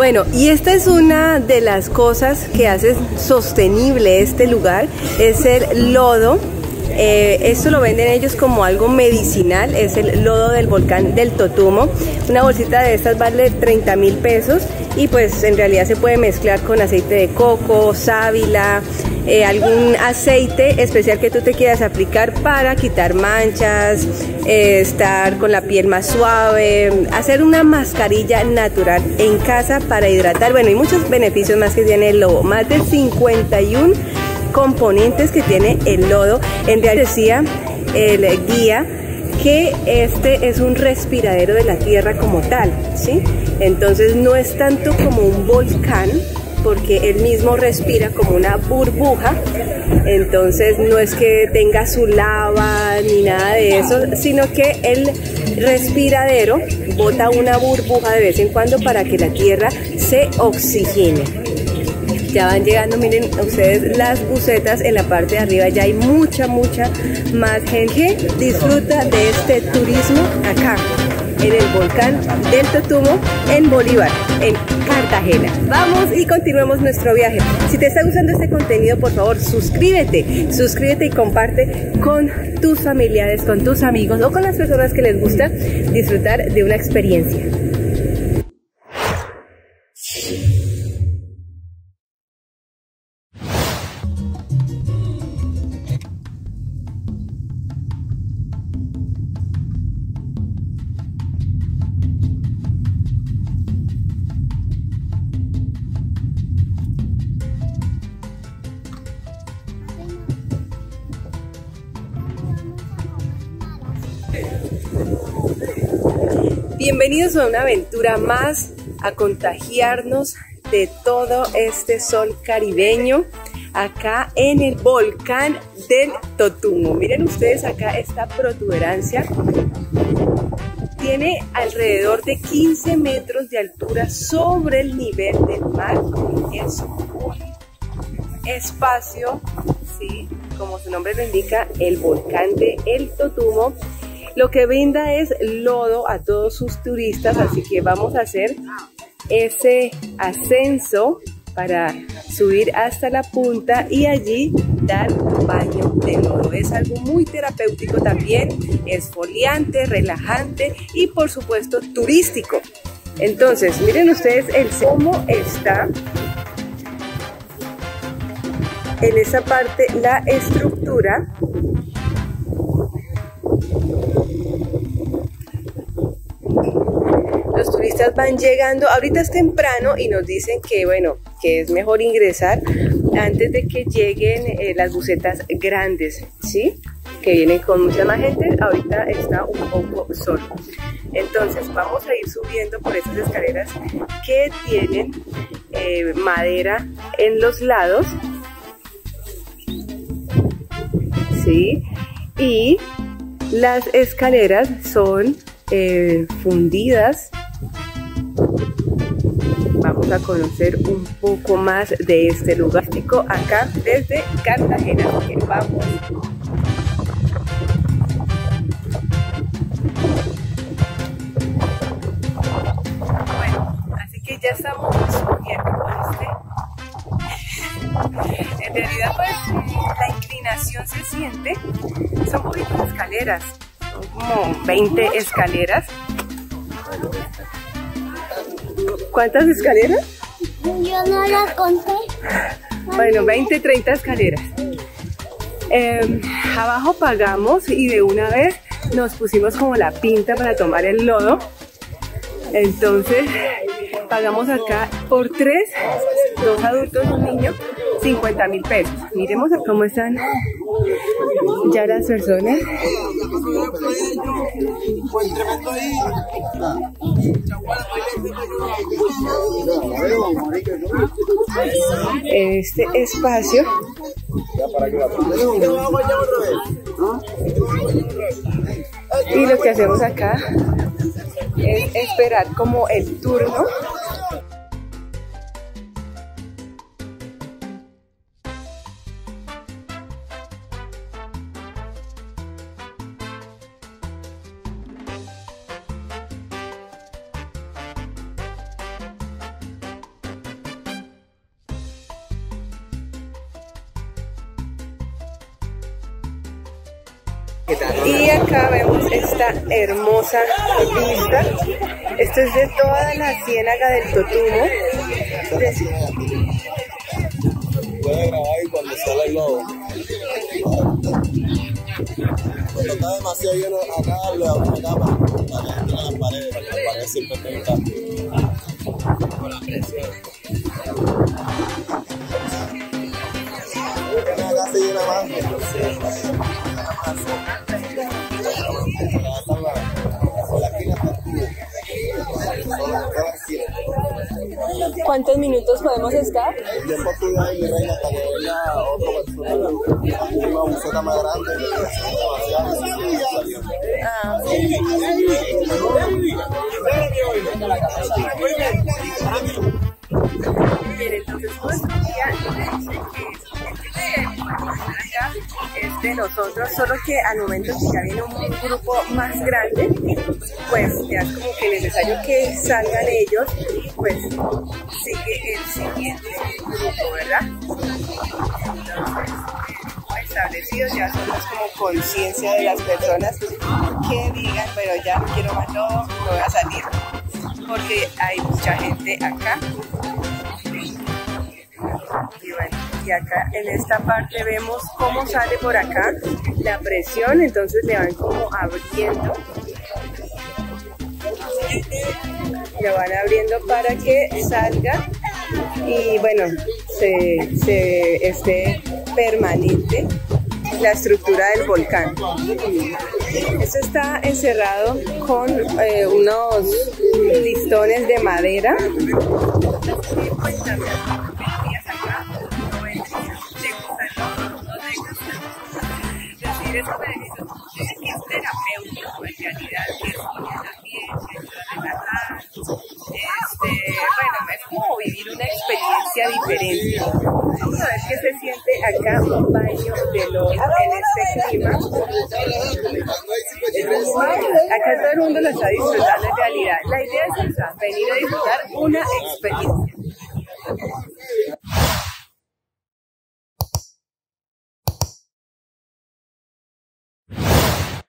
Bueno, y esta es una de las cosas que hace sostenible este lugar, es el lodo. Eh, esto lo venden ellos como algo medicinal, es el lodo del volcán del Totumo. Una bolsita de estas vale 30 mil pesos y pues en realidad se puede mezclar con aceite de coco, sábila, eh, algún aceite especial que tú te quieras aplicar para quitar manchas, eh, estar con la piel más suave, hacer una mascarilla natural en casa para hidratar. Bueno, y muchos beneficios más que tiene el lobo. Más de 51 componentes que tiene el lodo. En realidad decía el guía que este es un respiradero de la tierra como tal, ¿sí? Entonces no es tanto como un volcán, porque él mismo respira como una burbuja, entonces no es que tenga su lava ni nada de eso, sino que el respiradero bota una burbuja de vez en cuando para que la tierra se oxigene. Ya van llegando, miren ustedes las bucetas en la parte de arriba, ya hay mucha, mucha más gente. Disfruta de este turismo acá en el volcán del Totumo en Bolívar, en Cartagena. Vamos y continuemos nuestro viaje. Si te está gustando este contenido, por favor, suscríbete, suscríbete y comparte con tus familiares, con tus amigos o con las personas que les gusta disfrutar de una experiencia. Bienvenidos a una aventura más, a contagiarnos de todo este sol caribeño acá en el volcán del Totumo. Miren ustedes acá esta protuberancia. Tiene alrededor de 15 metros de altura sobre el nivel del mar. Es un espacio, ¿sí? como su nombre lo indica, el volcán de El Totumo lo que brinda es lodo a todos sus turistas, así que vamos a hacer ese ascenso para subir hasta la punta y allí dar un baño de lodo. Es algo muy terapéutico también, es foliante, relajante y por supuesto turístico. Entonces, miren ustedes el cómo está en esa parte la estructura los turistas van llegando, ahorita es temprano y nos dicen que bueno, que es mejor ingresar antes de que lleguen eh, las bucetas grandes, ¿sí? Que vienen con mucha más gente, ahorita está un poco solo. Entonces vamos a ir subiendo por esas escaleras que tienen eh, madera en los lados, ¿sí? Y las escaleras son eh, fundidas vamos a conocer un poco más de este lugar acá desde Cartagena. vamos. Bueno, así que ya estamos En realidad, pues la inclinación se siente. Son poquitas escaleras, son como 20 escaleras ¿Cuántas escaleras? Yo no las conté. Bueno, 20, 30 escaleras. Em, abajo pagamos y de una vez nos pusimos como la pinta para tomar el lodo. Entonces pagamos acá por tres, dos adultos, un niño, 50 mil pesos. Miremos cómo están ya las personas. Este espacio y lo que hacemos acá es esperar como el turno Y acá vemos esta hermosa vista. Esto es de toda la ciénaga del Totumo. Puede grabar ahí cuando sale el lobo. Cuando está demasiado lleno acá, le abro una capa para que entre las paredes, para que las paredes siempre estén ¿Cuántos minutos podemos estar? El tiempo tuyo mi reina, hasta que venga otro persona, una buceta más grande. Ah, es de nosotros, solo que al momento que ya viene un grupo más grande, pues ya es como que necesario que salgan ellos pues sigue el siguiente grupo, ¿verdad? Entonces, establecidos ya somos como conciencia de las personas que digan, pero ya no quiero más lodo, me voy a salir porque hay mucha gente acá y bueno, y acá en esta parte vemos cómo sale por acá la presión, entonces le van como abriendo. Le van abriendo para que salga y bueno, se, se esté permanente la estructura del volcán. Esto está encerrado con eh, unos listones de madera. Decir eso me dice que es terapéutico en realidad, que es también, relajar. Este, bueno, es como vivir una diferente. Vamos a ver qué se siente acá un baño de lodo en este clima. Acá todo el mundo lo está disfrutando en realidad. La idea es esa, venir a disfrutar una experiencia.